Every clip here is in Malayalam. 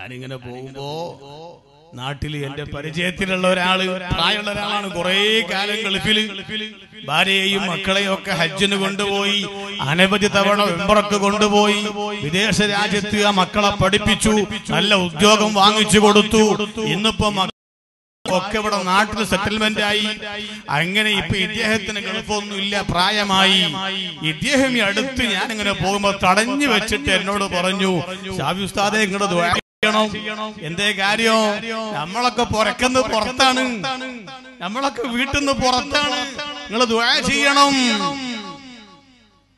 ഞാനിങ്ങനെ പോകുമ്പോ നാട്ടിൽ എന്റെ പരിചയത്തിലുള്ള ഒരാൾ പ്രായമുള്ള ഒരാളാണ്. കുറെ കാലം ഗൾഫിൽ ഭാര്യയെയും മക്കളെയും ഒക്കെ ഹജ്ജിന് കൊണ്ടുപോയി. അനവധി തവണ വെമ്പറക്ക് കൊണ്ടുപോയി. വിദേശ രാജ്യത്ത് ആ മക്കളെ പഠിപ്പിച്ചു. നല്ല ഉദ്യോഗം വാങ്ങിച്ചു കൊടുത്തു. ഇന്നിപ്പോ മക്ക- ഒക്കെ ഇവിടെ നാട്ടിൽ സെറ്റിൽമെന്റ് ആയി. അങ്ങനെ ഇപ്പൊ ഇദ്ദേഹത്തിന് ഗൾഫൊന്നും ഇല്ല പ്രായമായി. ഇദ്ദേഹം ഈ അടുത്ത് ഞാൻ ഇങ്ങനെ പോകുമ്പോ തടഞ്ഞു വെച്ചിട്ട് എന്നോട് പറഞ്ഞു ഷാബി ഉസ്താദെ ഇങ്ങോട്ട് എന്തേ കാര്യോ? നമ്മളൊക്കെ പുറക്കുന്ന പുറത്താണ്. നമ്മളൊക്കെ വീട്ടിൽ നിന്ന് പുറത്താണ്. നിങ്ങൾ ദ്വാ ചെയ്യണം.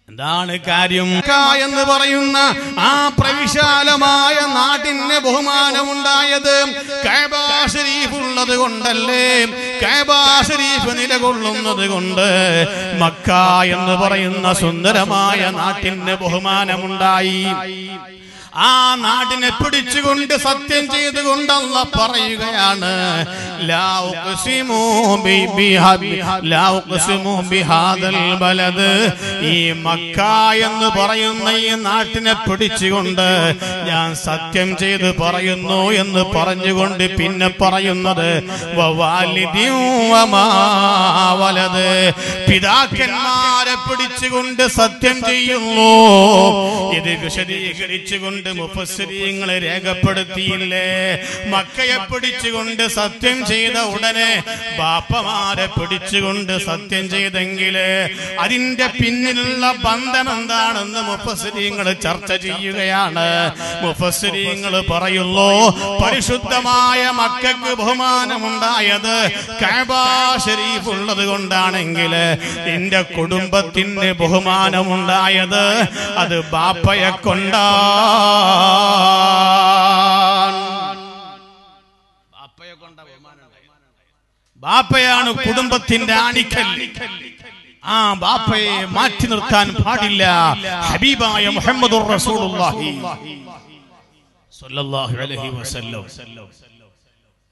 എന്താണ് കാര്യം? എന്ന് പറയുന്ന ആ പ്രവിശാലമായ നാട്ടിന് ബഹുമാനമുണ്ടായത് കഅബ ഷരീഫ് ഉള്ളത് കൊണ്ടല്ലേ? കഅബ ഷരീഫ് നിലകൊള്ളുന്നത് കൊണ്ട് മക്ക എന്ന് പറയുന്ന സുന്ദരമായ നാട്ടിന് ബഹുമാനമുണ്ടായി. ആ നാടിനെ പിടിച്ചുകൊണ്ട് സത്യം ചെയ്തുകൊണ്ട് അല്ല പറയുകയാണ് ഈ മക്ക എന്ന് പറയുന്ന ഈ നാട്ടിനെ പിടിച്ചുകൊണ്ട് ഞാൻ സത്യം ചെയ്ത് പറയുന്നു എന്ന് പറഞ്ഞുകൊണ്ട് പിന്നെ പറയുന്നത് വലത് പിതാക്കന്മാരെ പിടിച്ചുകൊണ്ട് സത്യം ചെയ്യുന്നു. ഇത് വിശദീകരിച്ചുകൊണ്ട് മുഫസ്സിരീങ്ങളെ രേഖപ്പെടുത്തിയില്ലേ? മക്കയെ പിടിച്ചുകൊണ്ട് സത്യം ചെയ്ത ഉടനെ ബാപ്പമാരെ പിടിച്ചുകൊണ്ട് സത്യം ചെയ്തെങ്കിൽ അതിന്റെ പിന്നിലുള്ള ബന്ധം എന്താണെന്ന് മുപ്പശ്രീങ്ങൾ ചർച്ച ചെയ്യുകയാണ്. മുഫസ്സിരീങ്ങൾ പറയുന്നു പരിശുദ്ധമായ മക്കൾക്ക് ബഹുമാനമുണ്ടായത് കഅബ ഷരീഫ് ഉള്ളത് കൊണ്ടാണെങ്കിൽ എന്റെ കുടുംബത്തിന് ബഹുമാനമുണ്ടായത് അത് ബാപ്പയെ കൊണ്ടാണ് ബാപ്പയെ കൊണ്ട ബാപ്പയാണ് കുടുംബത്തിന്റെ ആണിക്കൽ ആ ബാപ്പയെ മാറ്റി നിർത്താൻ പാടില്ല. ഹബീബായ മുഹമ്മദ്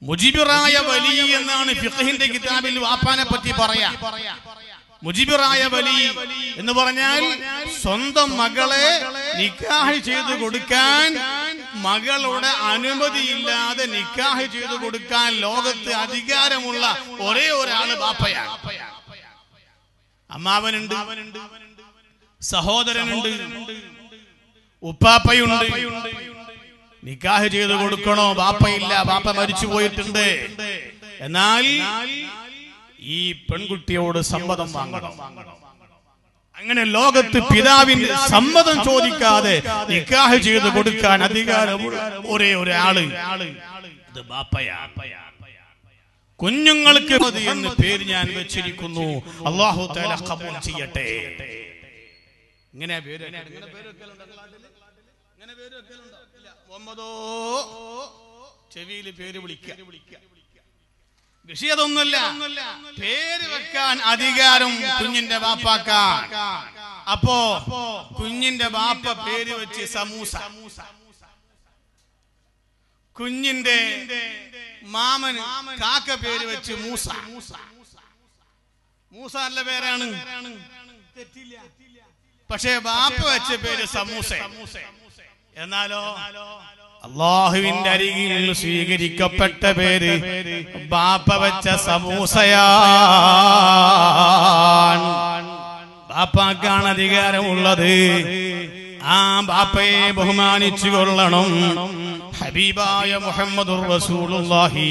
മുജിബിറായ വലി എന്നാണ് ഫിഖഹിന്റെ കിതാബിൽ വാപ്പാനെ പറ്റി പറയാ. മുജിബിറായ വലി എന്ന് പറഞ്ഞാൽ സ്വന്തം മകളെ നിക്കാഹ് ചെയ്തു കൊടുക്കാൻ മകളുടെ അനുമതിയില്ലാതെ നിക്കാഹ് ചെയ്തു കൊടുക്കാൻ ലോകത്ത് അധികാരമുള്ള ഒരേ ഒരാൾ ബാപ്പയാണ്. അമ്മാവനുണ്ട് സഹോദരനുണ്ട് ഉപ്പാപ്പയുണ്ട്. നിക്കാഹ് ചെയ്തു കൊടുക്കണോ? ബാപ്പയില്ല ബാപ്പ മരിച്ചു പോയിട്ടുണ്ട്. എന്നാൽ ഈ പെൺകുട്ടിയോട് സമ്മതം വാങ്ങണം. അങ്ങനെ ലോകത്ത് പിതാവിന്റെ സമ്മതം ചോദിക്കാതെ നിക്കാഹ് ചെയ്ത് കൊടുക്കാൻ അധികാരമുള്ള ഒരേ ഒരാൾ. ഇത് ബാപ്പയാ. കുഞ്ഞുങ്ങൾക്ക് മതി എന്ന് പേര് ഞാൻ വെച്ചിരിക്കുന്നു. അള്ളാഹു കബൂൽ ചെയ്യട്ടെ. ഇങ്ങനെ പേര് ചെവിയിൽ പേര് വിളിക്കുക വിഷയതൊന്നുമില്ല. പേര് വെക്കാൻ അധികാരം കുഞ്ഞിന്റെ ബാപ്പാക്കാൻ അപ്പോ കുഞ്ഞിന്റെ വാപ്പ പേര് വെച്ച് സമൂസ. കുഞ്ഞിന്റെ മാമൻ കാക്ക പേര് വെച്ച് മൂസ. മൂസ നല്ല പേരാണ്. പക്ഷേ ബാപ്പ വെച്ച പേര് സമൂസ. എന്നാലോ? അള്ളാഹുവിന്റെ അരികിൽ സ്വീകരിക്കപ്പെട്ട പേര് ബാപ്പ വെച്ച സമൂസയാണ്. ബാപ്പാക്കാണ് അധികാരമുള്ളത്. ആ ബാപ്പയെ ബഹുമാനിച്ചു കൊള്ളണം. ഹബീബായ മുഹമ്മദുർ റസൂലുള്ളാഹി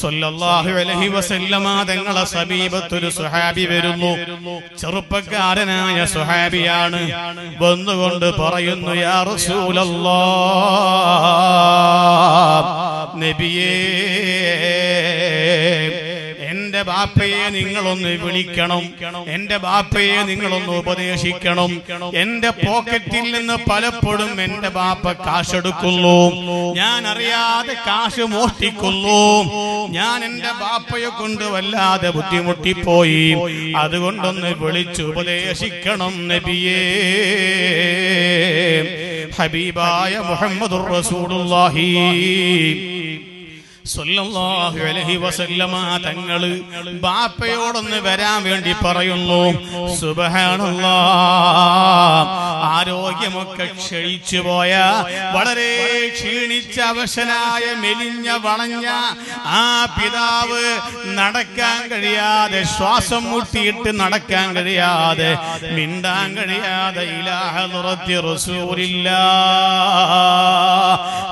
സ്വല്ലല്ലാഹു അലൈഹി വസല്ലമ തങ്ങളെ സമീപത്തൊരു സുഹാബി വരുന്നു. ചെറുപ്പക്കാരനായ സുഹാബിയാണ് വന്നുകൊണ്ട് പറയുന്നു യാ റസൂലല്ലാ നബിയേ എന്റെ ബാപ്പയെ നിങ്ങളൊന്ന് വിളിക്കണം. എന്റെ ബാപ്പയെ നിങ്ങളൊന്ന് ഉപദേശിക്കണം. എന്റെ പോക്കറ്റിൽ നിന്ന് പലപ്പോഴും എന്റെ ബാപ്പ കാശെടുക്കുന്നു. ഞാൻ അറിയാതെ കാശ് മോഷ്ടിക്കുന്നു. ഞാൻ എന്റെ ബാപ്പയെ കൊണ്ട് വല്ലാതെ ബുദ്ധിമുട്ടിപ്പോയി. അതുകൊണ്ടൊന്ന് വിളിച്ചു ഉപദേശിക്കണം നബിയേ. ഹബീബായ മുഹമ്മദ് റസൂലുള്ളാഹി. അലൈഹി വസല്ലമ ബാപ്പയോടൊന്ന് വരാൻ വേണ്ടി പറയുന്നു. ആരോഗ്യമൊക്കെ ക്ഷയിച്ചു പോയ വളരെ ക്ഷീണിച്ച അവശനായ മെലിഞ്ഞ വളഞ്ഞ ആ പിതാവ് നടക്കാൻ കഴിയാതെ ശ്വാസം മുട്ടിയിട്ട് നടക്കാൻ കഴിയാതെ മിണ്ടാൻ കഴിയാതെ ഇലാഹുറത്തി റസൂലില്ലാ.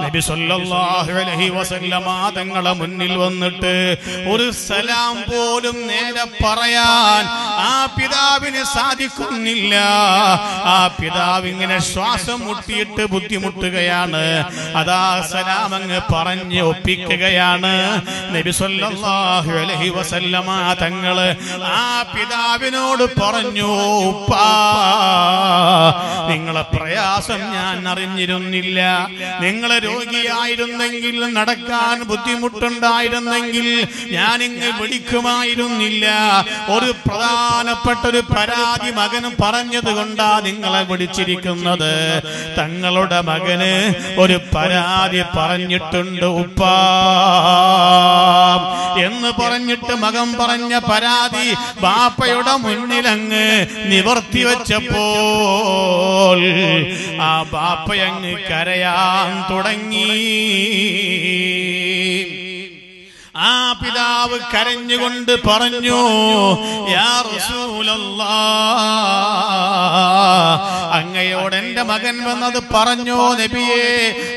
നബി സല്ലല്ലാഹു അലൈഹി വസല്ലമ തങ്ങളെ മുന്നിൽ വന്നിട്ട് ഒരു സലാം പോലും നേരെ പറയാൻ ആ പിതാവിന് സാധിക്കുന്നില്ല. ആ പിതാവ് ഇങ്ങനെ ശ്വാസം മുട്ടിയിട്ട് ബുദ്ധിമുട്ടുകയാണ്. അതാ സലാം അങ്ങ് പറഞ്ഞ് ഒപ്പിക്കുകയാണ്. വസല്ലമ തങ്ങൾ ആ പിതാവിനോട് പറഞ്ഞു ഉപ്പാ നിങ്ങളെ പ്രയാസം ഞാൻ അറിഞ്ഞിരുന്നില്ല. നിങ്ങളെ രോഗിയായിരുന്നെങ്കിൽ നടക്കാൻ ബുദ്ധിമുട്ടുണ്ടായിരുന്നെങ്കിൽ ഞാൻ ഇങ്ങ് വിളിക്കുമായിരുന്നില്ല. ഒരു പ്രധാനപ്പെട്ട ഒരു പരാതി മകനും പറഞ്ഞത് കൊണ്ടാ നിങ്ങളെ വിളിച്ചിരിക്കുന്നത്. തങ്ങളുടെ മകന് ഒരു പരാതി പറഞ്ഞിട്ടുണ്ട് ഉപ്പാ. എന്ന് പറഞ്ഞിട്ട് മകൻ പറഞ്ഞ പരാതി ബാപ്പയുടെ മുന്നിലങ്ങ് നിവർത്തി വെച്ചപ്പോൾ ആ ബാപ്പയങ്ങ് കരയാൻ തുടങ്ങി. ആ പിതാവ് കരഞ്ഞുകൊണ്ട് പറഞ്ഞു യാ റസൂലല്ലാ അങ്ങയോട് എന്റെ മകൻ വന്നത് പറഞ്ഞോ നബിയേ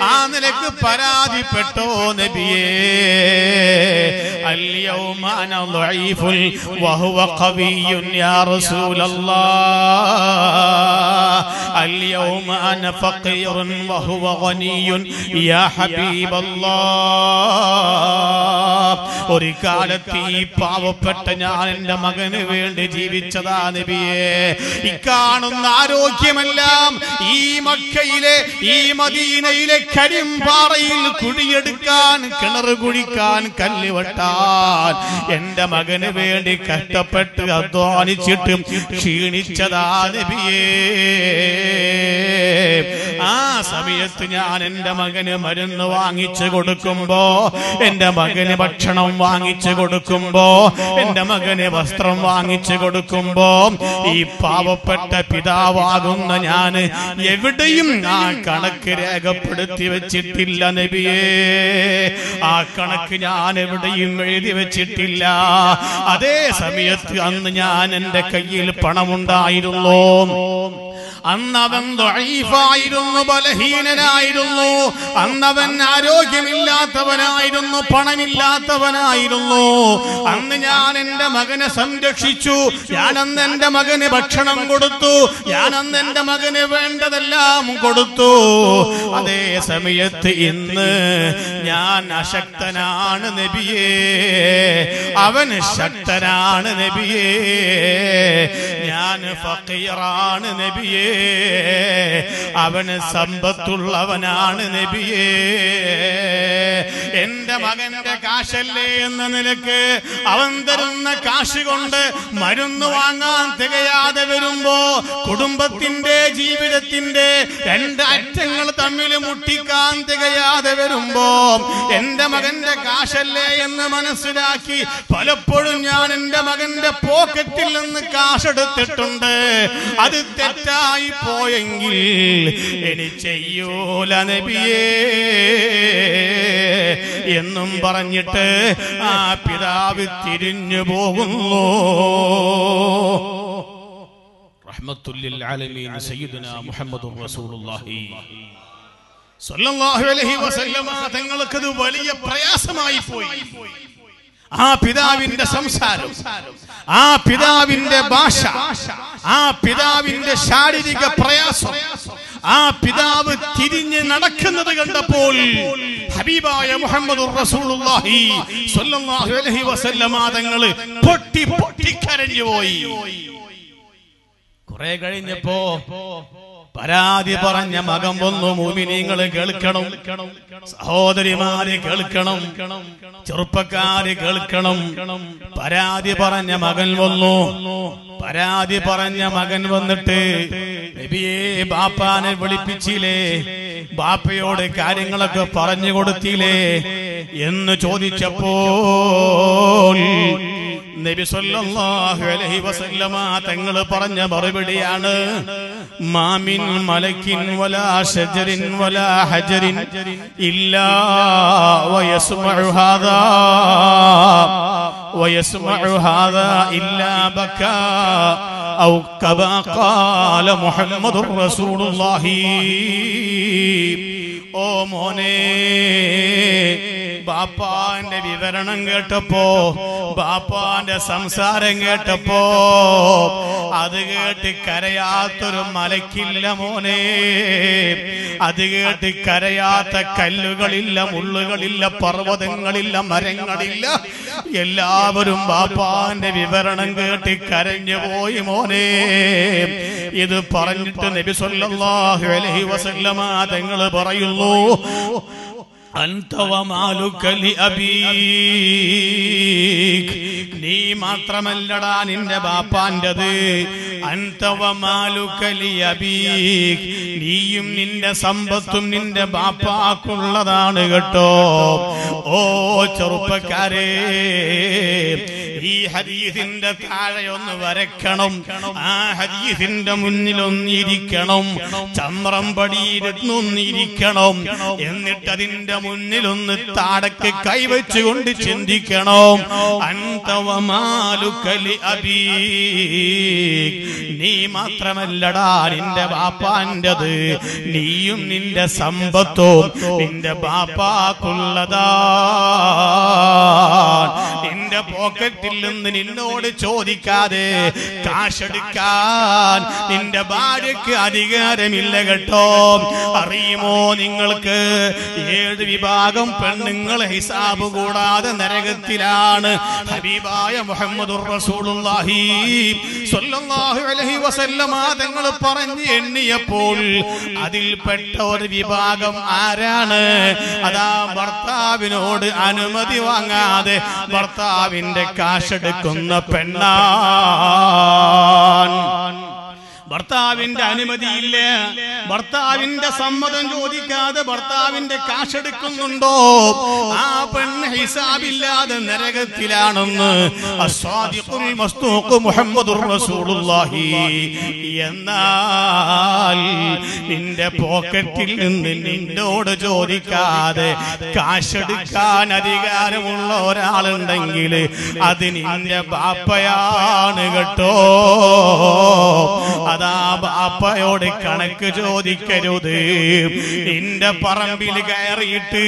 ആ നിലക്ക് പരാതിപ്പെട്ടോ നബിയേ اليوم أنا ضعيف وهو قوي يا رسول الله اليوم أنا فقير وهو غني يا حبيب الله ഒരു കാലത്ത് ഈ പാവപ്പെട്ട ഞാൻ എന്റെ മകന് വേണ്ടി ജീവിച്ചതാ നബിയെ. ഇക്കാണുന്ന ആരോഗ്യമെല്ലാം ഈ മക്കയിലെ ഈ മദീനയിലെ കരിമ്പാറയിൽ കുഴിയെടുക്കാൻ കിണർ കുഴിക്കാൻ കല്ല് വെട്ടാൻ എന്റെ മകന് വേണ്ടി കഷ്ടപ്പെട്ട് അധ്വാനിച്ചിട്ടും ക്ഷീണിച്ചതാ നബിയേ. ആ സമയത്ത് ഞാൻ എന്റെ മകന് മരുന്ന് വാങ്ങിച്ചു കൊടുക്കുമ്പോ എന്റെ മകന് ഭക്ഷണം വാങ്ങിച്ചു കൊടുക്കുമ്പോ എന്റെ മകന് വസ്ത്രം വാങ്ങിച്ചു കൊടുക്കുമ്പോ ഈ പാവപ്പെട്ട പിതാവാകുന്ന ഞാൻ എവിടെയും ആ കണക്ക് രേഖപ്പെടുത്തി വെച്ചിട്ടില്ല നബിയേ. ആ കണക്ക് ഞാൻ എവിടെയും എഴുതി വെച്ചിട്ടില്ല. അതേ സമയത്ത് അന്ന് ഞാൻ എന്റെ കയ്യിൽ പണമുണ്ടായിരുന്നു. അന്നവൻ അവൻ ദൈഫായിരുന്നു ബലഹീനനായിരുന്നു. അന്നവൻ ആരോഗ്യമില്ലാത്തവനായിരുന്നു പണമില്ലാത്തവനായിരുന്നു. അന്ന് ഞാൻ എന്റെ മകനെ സംരക്ഷിച്ചു. ഞാൻ അന്ന് എന്റെ മകന് ഭക്ഷണം കൊടുത്തു. ഞാൻ അന്ന് എന്റെ മകന് വേണ്ടതെല്ലാം കൊടുത്തു. അതേ സമയത്ത് ഇന്ന് ഞാൻ അശക്തനാണ് നബിയേ. അവൻ ശക്തനാണ് നബിയേ. ഞാൻ ഫക്കീറാണ് നബിയേ. അവന് സമ്പത്തുള്ളവനാണ് നബിയേ. എന്റെ മകന്റെ കാശല്ലേ എന്ന നിലയ്ക്ക് അവൻ തരുന്ന കാശ് കൊണ്ട് മരുന്ന് വാങ്ങാൻ തികയാതെ വരുമ്പോ കുടുംബത്തിന്റെ ജീവിതത്തിന്റെ രണ്ട് അറ്റങ്ങൾ തമ്മിൽ മുട്ടിക്കാൻ തികയാതെ വരുമ്പോ എന്റെ മകന്റെ കാശല്ലേ എന്ന് മനസ്സിലാക്കി പലപ്പോഴും ഞാൻ എന്റെ മകന്റെ പോക്കറ്റിൽ നിന്ന് കാശെടുത്തിട്ടുണ്ട്. അത് തെറ്റായി പോയെങ്കിൽ എനി ചെയ്യൂല നബിയേ. എന്നും പറഞ്ഞിട്ട് ആ പിതാവ് തിരിഞ്ഞു പോകുന്നു. റഹ്മത്തുല്ലിൽ ആലമീൻ സയ്യിദുനാ മുഹമ്മദുർ റസൂലുള്ളാഹി. സല്ലല്ലാഹു അലൈഹി വസല്ലമ തങ്ങൾക്കത് വലിയ പ്രയാസമായി പോയി. ആ പിതാവിന്റെ സംസാരം ആ പിതാവിന്റെ ഭാഷ ആ പിതാവിന്റെ ശാരീരിക പ്രയാസം ആ പിതാവ് തിരിഞ്ഞ് നടക്കുന്നത് കണ്ടപ്പോൾ ഹബീബായ മുഹമ്മദ് തങ്ങൾ പൊട്ടി പൊട്ടി കരഞ്ഞു പോയി കുറെ കഴിഞ്ഞപ്പോ പരാതി പറഞ്ഞ മകം വന്നു മോമിനിങ്ങൾ കേൾക്കണം. സഹോദരിമാര് കേൾക്കണം. ചെറുപ്പക്കാര് കേൾക്കണം. പരാതി പറഞ്ഞ മകൻ വന്നു. പരാതി പറഞ്ഞ മകൻ വന്നിട്ട് നബിയെ ബാപ്പാനെ വിളിപ്പിച്ചില്ലേ? ബാപ്പയോട് കാര്യങ്ങളൊക്കെ പറഞ്ഞു കൊടുത്തില്ലേ? എന്ന് ചോദിച്ചപ്പോൾ നബി സല്ലല്ലാഹു അലൈഹി വസല്ലമ തങ്ങൾ പറഞ്ഞ മറുപടിയാണ് മാമിൻ മലക്കിൻ വലാ ഷജറിൻ വലാ ഹജറിൻ ഇല്ലാ വയസ്മഉ ഹാദാ വയസ്മഉ ഹാദാ ഇല്ലാ ബക്കാ ഔ കമാ ഖാല മുഹമ്മദുർ റസൂലുള്ളാഹി ഓ മോനെ ബാപ്പാന്റെ വിവരണം കേട്ടപ്പോ ബാപ്പാന്റെ സംസാരം കേട്ടപ്പോ അത് കേട്ട് കരയാത്തൊരു മലക്കില്ല മോനെ. അത് കേട്ട് കരയാത്ത കല്ലുകളില്ല മുള്ളുകളില്ല പർവതങ്ങളില്ല മരങ്ങളില്ല. എല്ലാവരും ബാപ്പാന്റെ വിവരണം കേട്ട് കരഞ്ഞു പോയി മോനെ. ഇത് പറഞ്ഞിട്ട് നബി സല്ലല്ലാഹു അലൈഹി വസല്ലമ തങ്ങൾ പറയുന്നു നീ മാത്രമല്ലടാ നിന്റെ ബാപ്പാന്റെത്. നീയും നിന്റെ സമ്പത്തും നിന്റെ ബാപ്പാക്കുള്ളതാണ് കേട്ടോ. ഓ ചെറുപ്പക്കാരെ. ഈ ഹദീസിന്റെ താഴെ ഒന്ന് വരക്കണം ആ ഹദീസിന്റെ മുന്നിൽ ചന്ദ്രം പടിയിരുന്നൊന്നിരിക്കണം. എന്നിട്ട് അതിന്റെ മുന്നിൽ ഒന്ന് താടക്ക് കൈവച്ചുകൊണ്ട് ചിന്തിക്കണം. അന്തവമാലുക്കലി അബീ. നീ മാത്രമല്ലടാ നിന്റെ ബാപ്പാന്റെത് നീയും നിന്റെ സമ്പത്തോ നിന്റെ ബാപ്പാക്കുള്ളതാ. നിന്റെ പോക്കറ്റിൽ നിന്ന് നിന്നോട് ചോദിക്കാതെ കാശെടുക്കാൻ നിന്റെ ഭാര്യക്ക് അധികാരമില്ല കേട്ടോ. അറിയുമോ നിങ്ങൾക്ക്? ഏഴ് വിഭാഗം പെണ്ണുങ്ങൾ ഹിസാബ് കൂടാതെ നരകത്തിലാണ്. ഹബീബായ മുഹമ്മദ് തങ്ങൾ പറഞ്ഞു എണ്ണിയപ്പോൾ അതിൽപ്പെട്ട ഒരു വിഭാഗം ആരാണ്? അതാ ഭർത്താവിനോട് അനുമതി വാങ്ങാതെ ഭർത്താവിന്റെ കാശെടുക്കുന്ന പെണ്ണാൻ. ഭർത്താവിന്റെ അനുമതിയില്ല. ഭർത്താവിന്റെ സമ്മതം ചോദിക്കാതെ ഭർത്താവിന്റെ കാശെടുക്കുന്നുണ്ടോ? ആ പെണ്ണ് ഹിസാബില്ലാതെ നരകത്തിലാണെന്ന് എന്നാൽ നിന്റെ പോക്കറ്റിൽ നിന്ന് നിന്നോട് ചോദിക്കാതെ കാശെടുക്കാൻ അധികാരമുള്ള ഒരാളുണ്ടെങ്കിൽ അത് നിന്റെ ബാപ്പയാണ് കേട്ടോ. അതാ ബാപ്പയോട് കണക്ക് ചോദിക്കരുത്. നിന്റെ പറമ്പിൽ കയറിയിട്ട്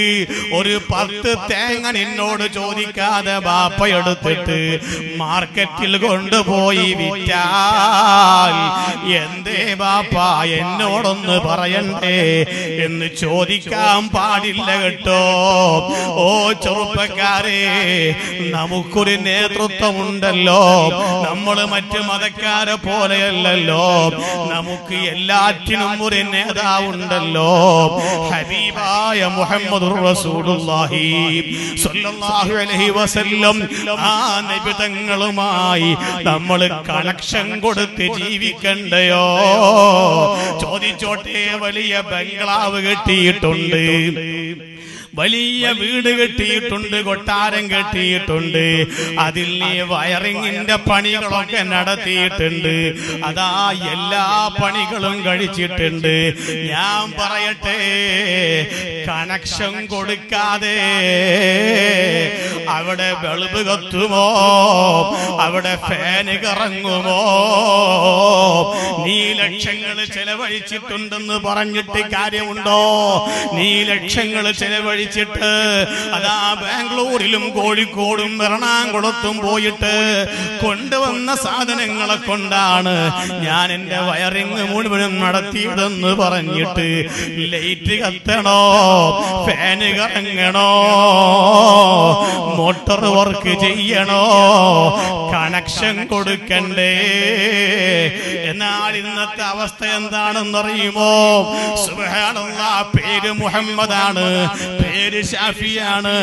ഒരു പത്ത് തേങ്ങ നിന്നോട് ചോദിക്കാതെ ബാപ്പ എടുത്തിട്ട് മാർക്കറ്റിൽ കൊണ്ടുപോയി വിറ്റാൽ എന്തേ ബാപ്പ എന്നോടൊന്ന് പറയണ്ടേ? എന്ന് ചോദിക്കാൻ പാടില്ല കേട്ടോ. ഓ ചെറുപ്പക്കാരെ നമുക്കൊരു നേതൃത്വമുണ്ടല്ലോ. നമ്മൾ മറ്റു മതക്കാരെ പോലെയല്ലല്ലോ. നമുക്ക് എല്ലാറ്റിനും ഒരു നേതാവുണ്ടല്ലോ. ഹബീബായ മുഹമ്മദ് റസൂലുള്ളാഹി സ്വല്ലല്ലാഹു അലൈഹി വസല്ലം. ആ നിബിതങ്ങളുമായി നമ്മൾ കണക്ഷൻ കൊടുത്ത് ജീവിക്കണ്ടയോ? ചോദിച്ചോട്ടെ വലിയ ബംഗ്ലാവ് കെട്ടിയിട്ടുണ്ട്. വലിയ വീട് കെട്ടിയിട്ടുണ്ട് കൊട്ടാരം കെട്ടിയിട്ടുണ്ട്. അതിൽ നീ വയറിങ്ങിന്റെ പണികളൊക്കെ നടത്തിയിട്ടുണ്ട്. അതാ എല്ലാ പണികളും കഴിച്ചിട്ടുണ്ട്. ഞാൻ പറയട്ടെ കണക്ഷൻ കൊടുക്കാതെ അവിടെ വെളുപ്പ് കത്തുമോ? അവിടെ ഫാന് കറങ്ങുമോ? നീ ലക്ഷങ്ങൾ ചെലവഴിച്ചിട്ടുണ്ടെന്ന് പറഞ്ഞിട്ട് കാര്യമുണ്ടോ? നീ ലക്ഷങ്ങൾ ചെലവഴി ചെലവഴിച്ചിട്ട് അതാ ബാംഗ്ലൂരിലും കോഴിക്കോടും എറണാകുളത്തും പോയിട്ട് കൊണ്ടുവന്ന സാധനങ്ങളെ കൊണ്ടാണ് ഞാൻ എന്റെ വയറിങ് മുഴുവനും നടത്തിയതെന്ന് പറഞ്ഞിട്ട് ലൈറ്റ് കത്തണോ? ഫാന് കറങ്ങണോ? മോട്ടോർ വർക്ക് ചെയ്യണോ? കണക്ഷൻ കൊടുക്കണ്ടേ? എന്നാൽ ഇന്നത്തെ അവസ്ഥ എന്താണെന്നറിയുമോ? സുബാനുള്ള പേര് മുഹമ്മദാണ്. പേര് ഷാഫിയാണ്.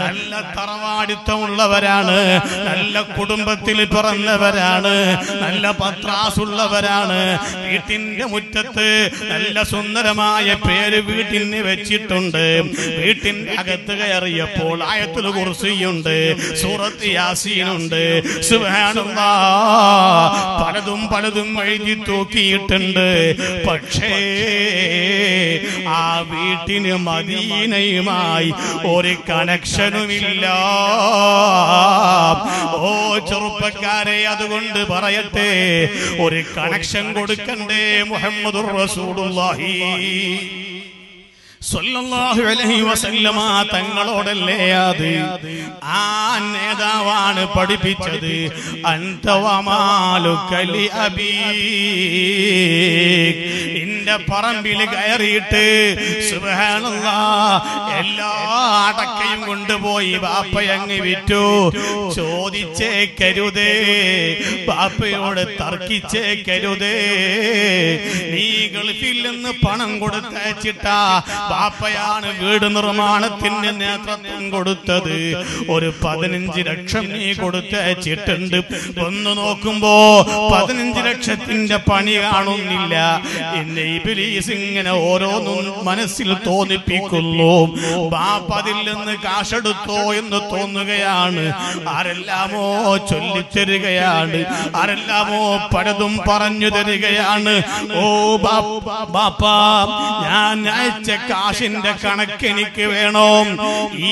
നല്ല തറവാടിത്തമുള്ളവരാണ്. നല്ല കുടുംബത്തിൽ പിറന്നവരാണ്. നല്ല പത്രാസുള്ളവരാണ്. വീട്ടിന്റെ മുറ്റത്ത് നല്ല സുന്ദരമായ പേര് വീട്ടിന് വെച്ചിട്ടുണ്ട്. വീട്ടിന്റെ അകത്ത് കയറിയപ്പോൾ ആയത്തിൽ കുറിസിയുണ്ട് സൂറത്ത് യാസീനുണ്ട്. പലതും പലതും എഴുതി തൂക്കിയിട്ടുണ്ട്. പക്ഷേ ആ വീട്ടിന് മദീനയുമായി ഒരു കണക്ഷനുമില്ല ഓ ചെറുപ്പക്കാരെ അതുകൊണ്ട് പറയട്ടെ. ഒരു കണക്ഷൻ കൊടുക്കണ്ടേ മുഹമ്മദുർ റസൂലുള്ളാഹി. തങ്ങളോടല്ലേ അത്? ആ നേതാവാണ് പഠിപ്പിച്ചത്. അന്തവമാലു കലി അബീ. നിന്റെ പറമ്പിൽ കയറിയിട്ട് എല്ലാ അടക്കയും കൊണ്ടുപോയി ബാപ്പ അങ്ങ് വിറ്റു. ചോദിച്ചേ കരുതേ ബാപ്പയോട് തർക്കിച്ചേ കരുതേ നീ ഗൾഫിൽ നിന്ന് പണം കൊടുത്തയച്ചിട്ടാ ബാപ്പയാണ് വീട് നിർമ്മാണത്തിന് നേതൃത്വം കൊടുത്തത്. ഒരു പതിനഞ്ച് ലക്ഷം നീ കൊടുത്തയച്ചിട്ടുണ്ട്. ഒന്ന് നോക്കുമ്പോ പതിനഞ്ച് ലക്ഷത്തിന്റെ പണി കാണുന്നില്ല. എന്നെ ഇബിലീസ് ഇങ്ങനെ ഓരോന്നും മനസ്സിൽ തോന്നിപ്പിക്കുന്നു. ബാപ്പ അതിൽ നിന്ന് കാശെടുത്തോ എന്ന് തോന്നുകയാണ്. ആരെല്ലാമോ ചൊല്ലിത്തരികയാണ് ആരെല്ലാമോ പലതും പറഞ്ഞു തരികയാണ്. ഓ ബാപ്പ ഞാൻ അയച്ച കാശിന്റെ കണക്ക് എനിക്ക് വേണോ.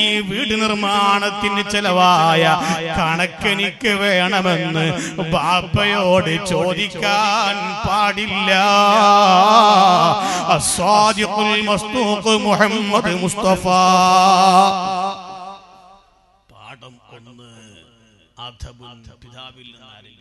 ഈ വീട് നിർമ്മാണത്തിന് ചെലവായ കണക്ക് എനിക്ക് വേണമെന്ന് ബാപ്പയോട് ചോദിക്കാൻ പാടില്ല. അസ്വാദിഖുൽ മസ്തൂഖ് മുഹമ്മദ് മുസ്തഫ പാഠം ഒന്ന് അധബുൻ പിതാവിൽ നിന്ന് ആരംഭിക്കണം